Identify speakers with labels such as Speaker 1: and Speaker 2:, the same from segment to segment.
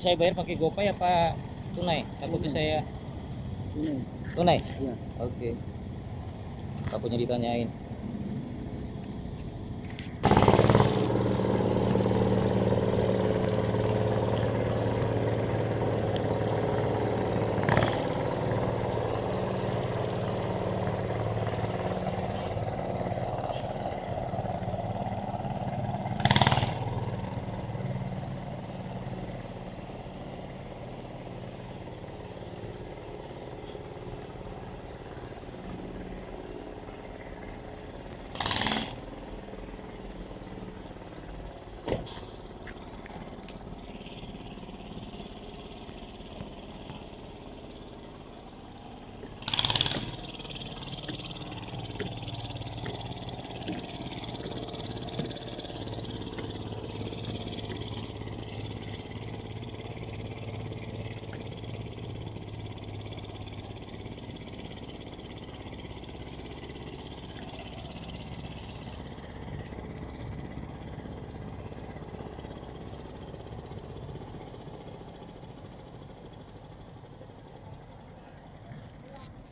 Speaker 1: Saya bayar pakai GoPay apa tunai? Takutnya saya
Speaker 2: Ini.
Speaker 1: tunai.
Speaker 2: Iya.
Speaker 1: Oke. Takutnya ditanyain.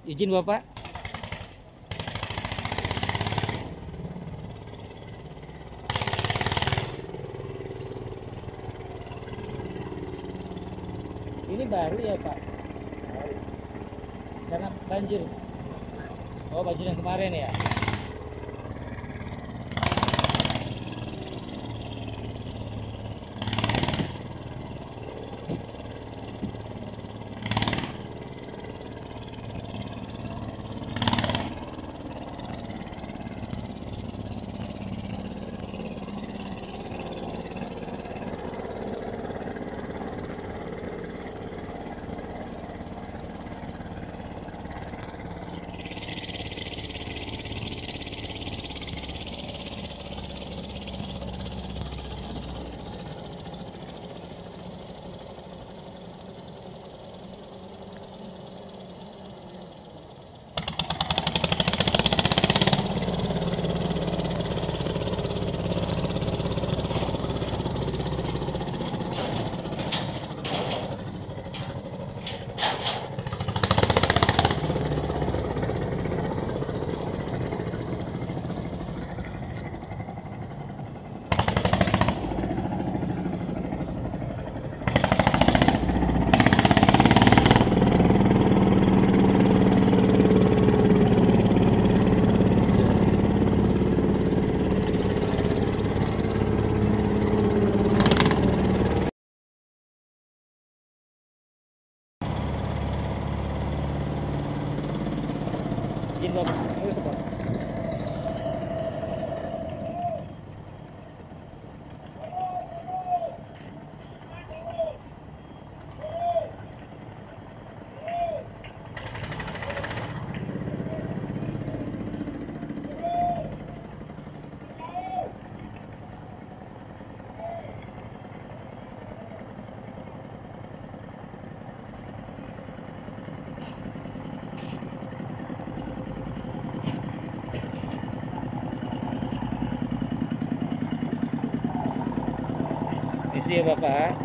Speaker 1: Izin Bapak. Ini baru ya Pak? Karena banjir. Oh banjir yang kemarin ya? Isi ya Bapak.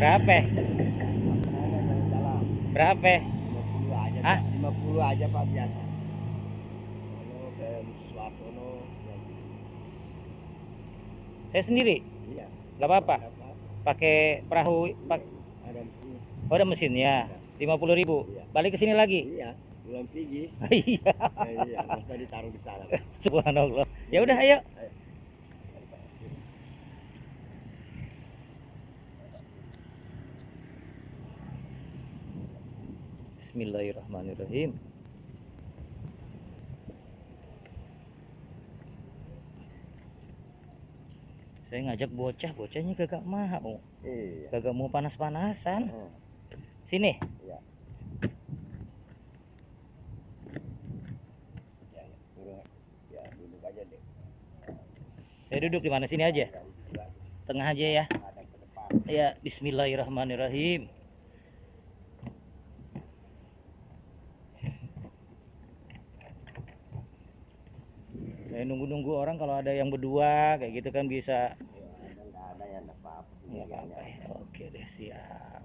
Speaker 1: Berapa? Berapa?
Speaker 2: 50 aja,
Speaker 1: Hah?
Speaker 2: Pak. 50 aja Pak biasa. Suartono.
Speaker 1: Saya sendiri.
Speaker 2: Iya.
Speaker 1: Gak apa-apa. Pakai perahu, pak,
Speaker 2: Ada mesin.
Speaker 1: oh ada mesinnya. 50 ribu.
Speaker 2: Iya.
Speaker 1: Balik ke sini lagi.
Speaker 2: Iya, bulan pergi.
Speaker 1: Iya.
Speaker 2: Iya, masa ditaruh di sana.
Speaker 1: Subhanallah. Ya udah ayo.
Speaker 2: Ayo.
Speaker 1: Bismillahirrahmanirrahim. Saya ngajak bocah, bocahnya kagak mau.
Speaker 2: Iya.
Speaker 1: Kagak mau panas-panasan.
Speaker 2: Oh,
Speaker 1: Sini.
Speaker 2: iya. Ya, ya, turun. Ya, duduk aja deh.
Speaker 1: Saya duduk di mana sini aja.
Speaker 2: Ya, duduk aja.
Speaker 1: Tengah aja ya. Ya, bismillahirrahmanirrahim. Saya nunggu-nunggu orang kalau ada yang berdua kayak gitu kan bisa
Speaker 2: Ya, ada yang ada apa-apa.
Speaker 1: apa-apa ya. Oke deh siap.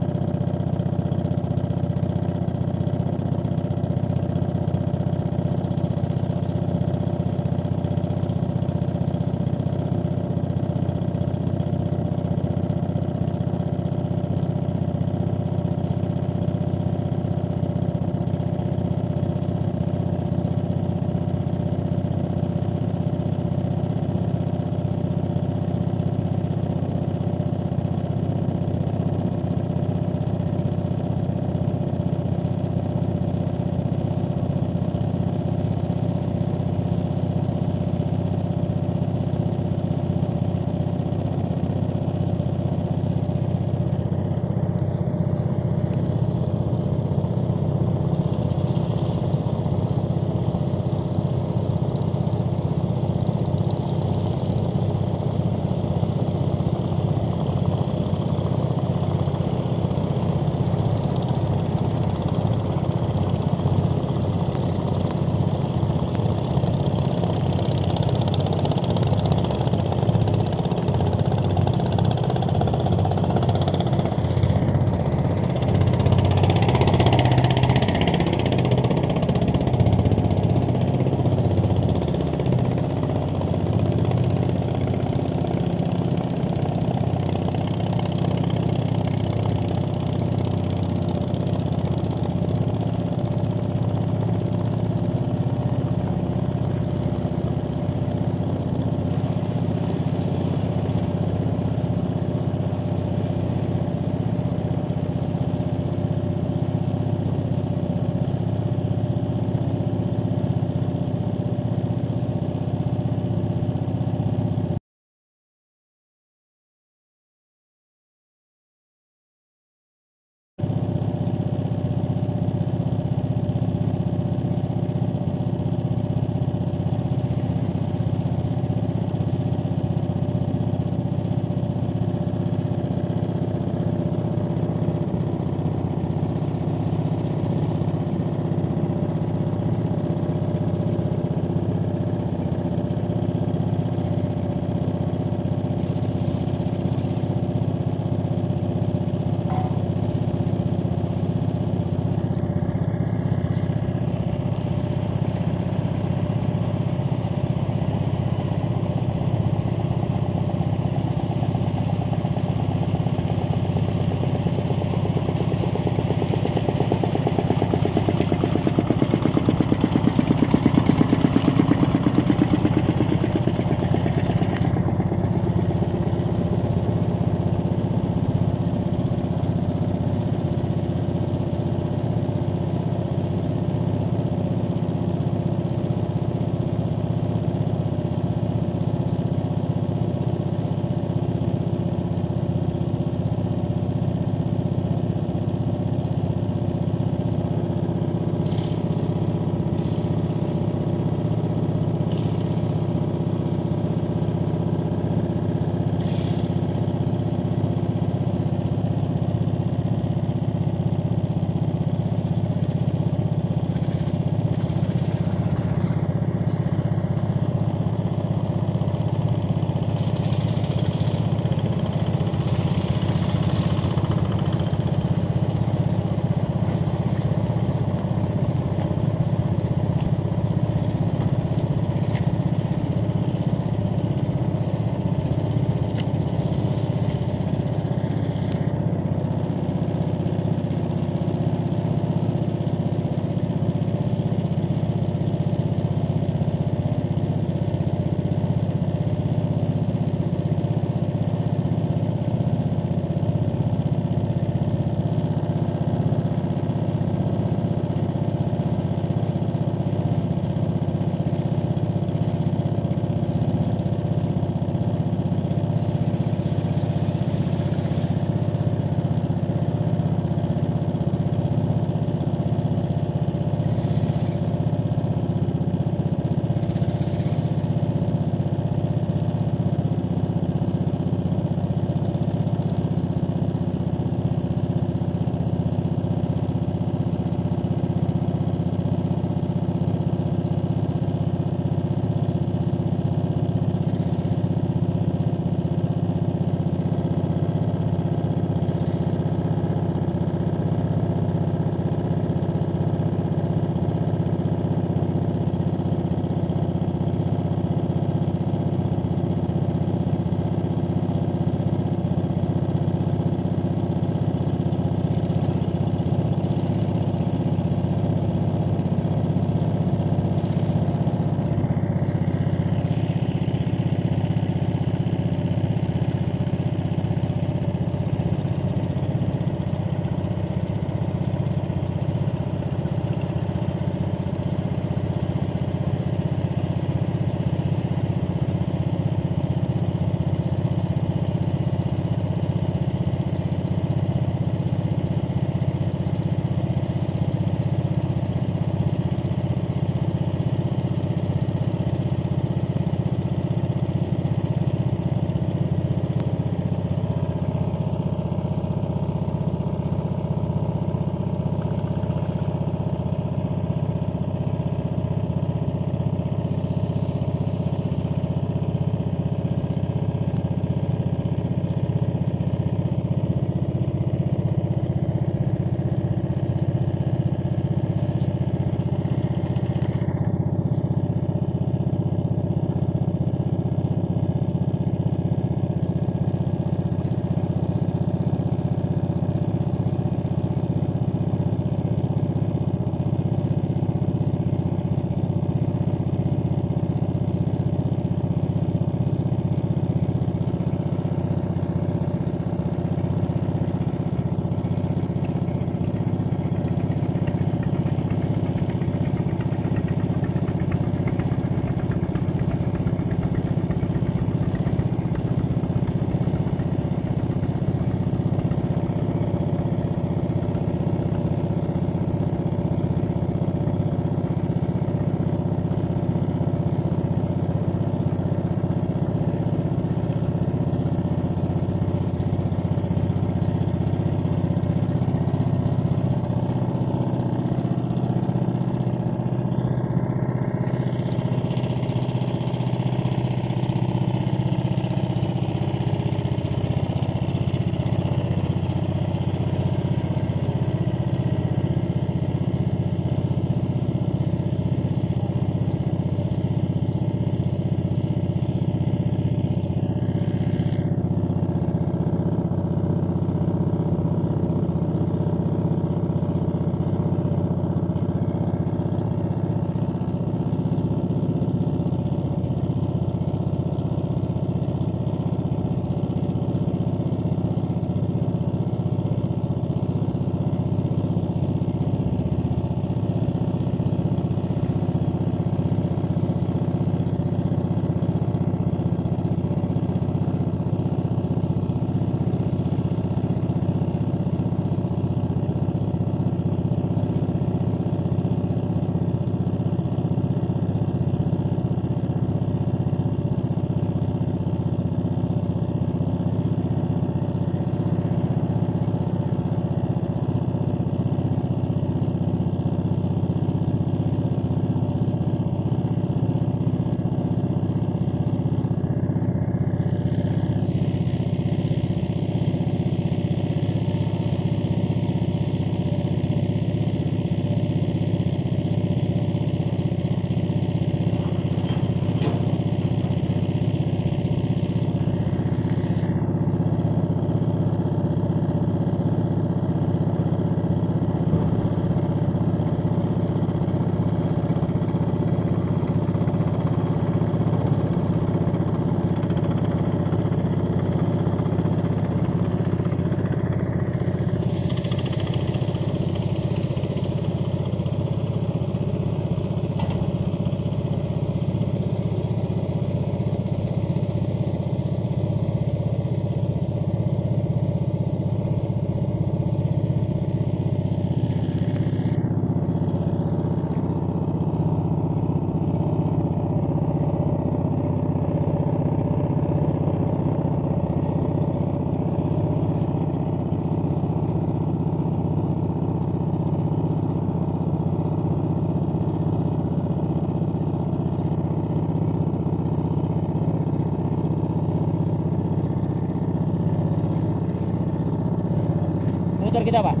Speaker 1: Kita pak.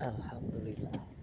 Speaker 1: Alhamdulillah